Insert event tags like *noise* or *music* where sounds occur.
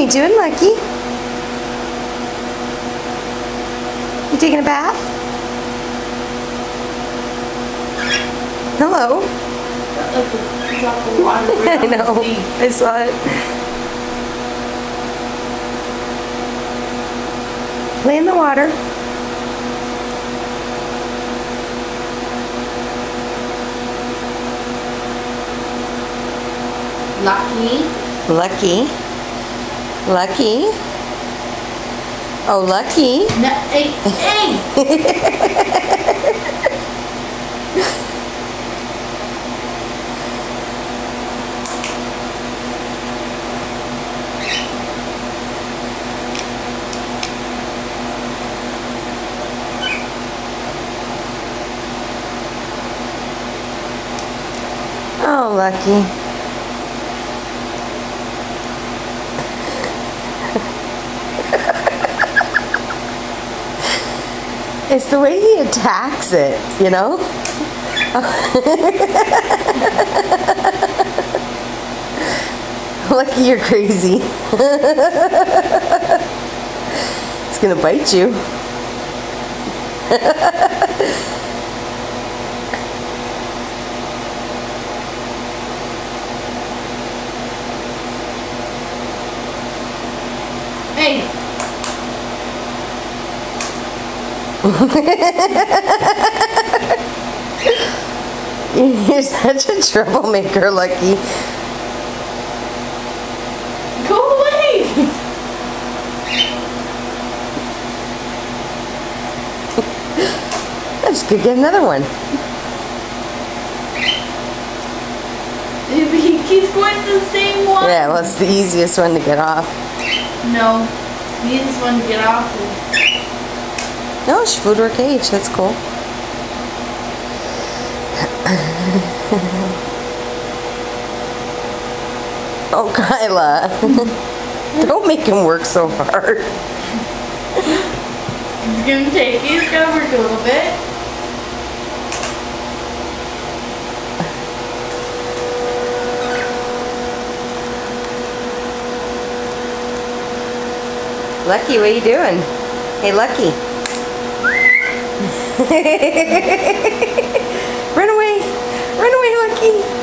are you doing, Lucky? You taking a bath? Hello. Like a drop of water right I know. I saw it. Play in the water. Lucky. Lucky. Lucky. Oh, Lucky. No, hey, hey! Oh, Lucky. It's the way he attacks it, you know? *laughs* Lucky you're crazy. *laughs* it's gonna bite you. Hey! *laughs* You're such a troublemaker, Lucky. Go away! I just could get another one. He keeps going to the same one. Yeah, well, it's the easiest one to get off. No. He just wanted to get off. of- No, she flew to her cage. That's cool. *laughs* oh, Kyla. *laughs* Don't make him work so hard. He's gonna take, he's gonna work a little bit. Lucky, what are you doing? Hey, Lucky. *laughs* Run away. Run away, Lucky.